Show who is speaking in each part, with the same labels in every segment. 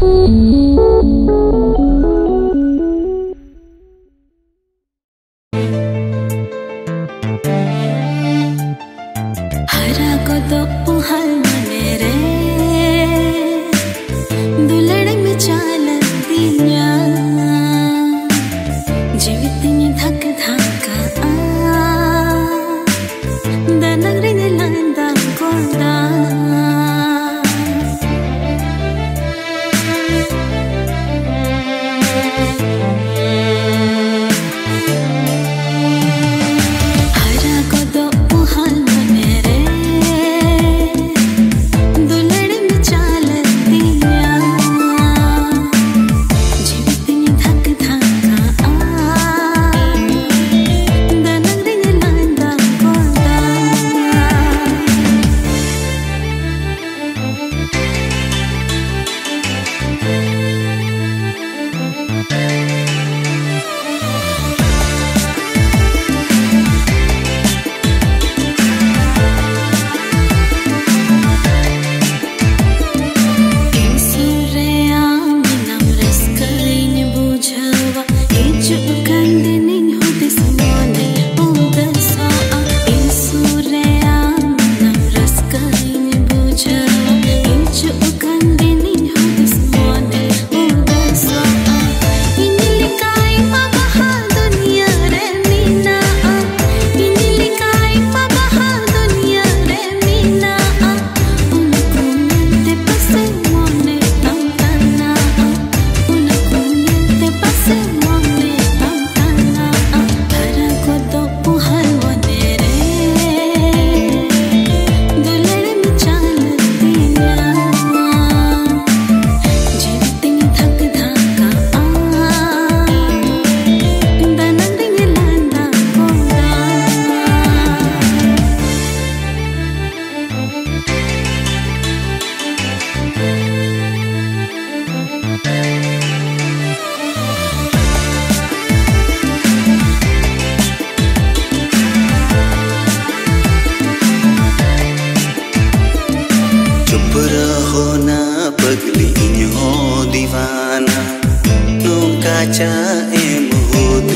Speaker 1: Thank you.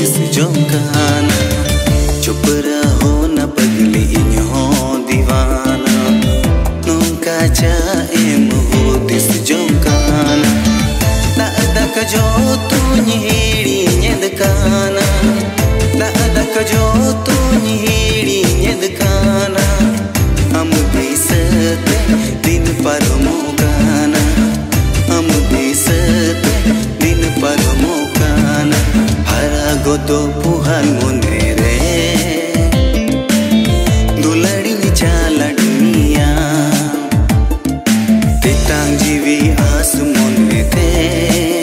Speaker 2: sejamkan Cuba raho na pagliin ho divana Nunca jaim ho disjamkan Na ada ka jo tu nyiri nyedkana Na ada ka jo tu nyiri nyedkana Am gaisate din parmoka Tuhan munere Dulari ni cala dunia Tetang jiwi asum munete